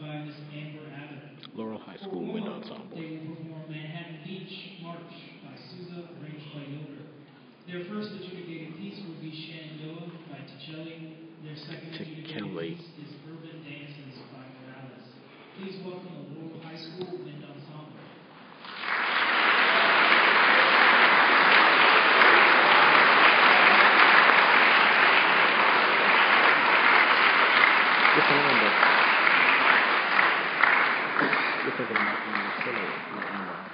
by Miss Amber Abbott. Laurel High School Wind Ensemble. They will perform Manhattan Beach March by Sousa, arranged by Yoder. Their first adjudicated piece will be Shenandoah by Ticheli. ところになっています。